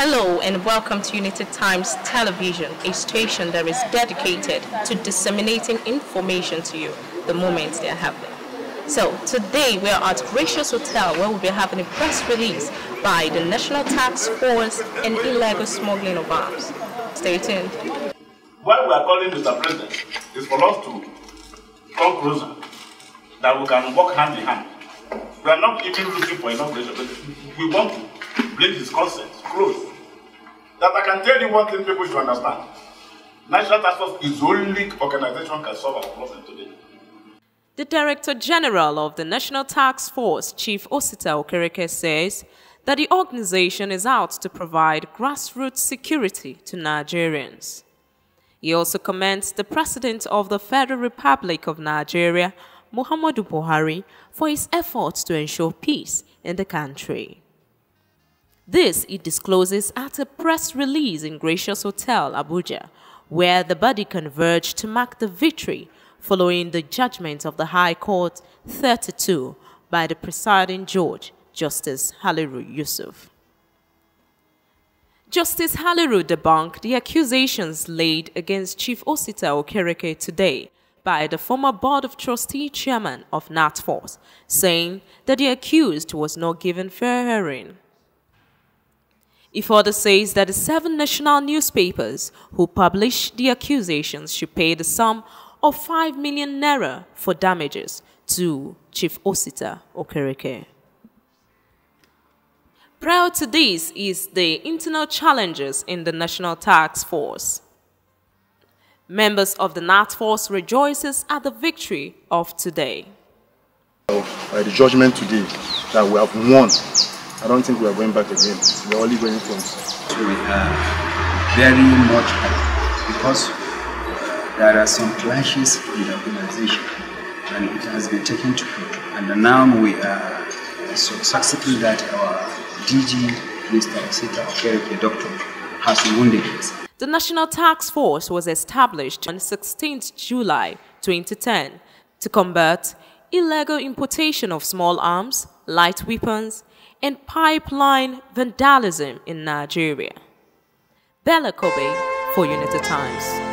Hello and welcome to Unity Times Television, a station that is dedicated to disseminating information to you the moment they are happening. So today we are at Gracious Hotel where we'll be having a press release by the National Task Force and illegal smuggling of arms. Stay tuned. What we are calling Mr. President is for us to come closer, that we can work hand in hand. We are not even looking for inauguration, but we want to bring his consent close. That I can tell you one thing people should understand. National Task Force is the only organization can solve our problem today. The Director General of the National Task Force, Chief Osita Okereke, says that the organization is out to provide grassroots security to Nigerians. He also commends the President of the Federal Republic of Nigeria, Muhammadu Buhari, for his efforts to ensure peace in the country. This it discloses at a press release in Gracious Hotel, Abuja, where the body converged to mark the victory following the judgment of the High Court 32 by the presiding judge, Justice Haliru Yusuf. Justice Haliru debunked the accusations laid against Chief Osita Okereke today by the former Board of Trustee Chairman of NatForce, saying that the accused was not given fair hearing. He further says that the seven national newspapers who published the accusations should pay the sum of 5 million naira for damages to Chief Osita Okereke. Prior to this is the internal challenges in the National Task Force. Members of the NAT Force rejoices at the victory of today. By the judgment today that we have won I don't think we are going back again. We are only going front. So we are very much happy because there are some clashes in the organization and it has been taken to court. And now we are so successful that our DG, Mr. Sita Okereke, doctor, has wounded us. The National Task Force was established on 16th July 2010 to combat illegal importation of small arms, light weapons, and pipeline vandalism in Nigeria. Bella Kobe for Unity Times.